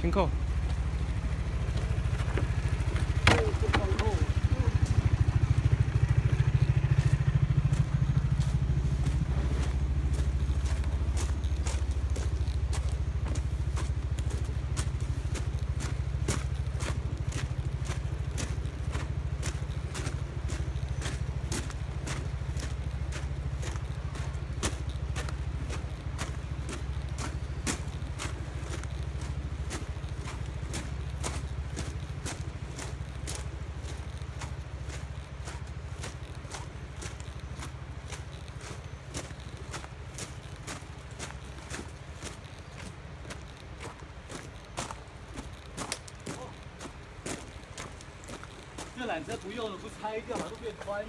请扣。不要了都拆掉了都可以穿。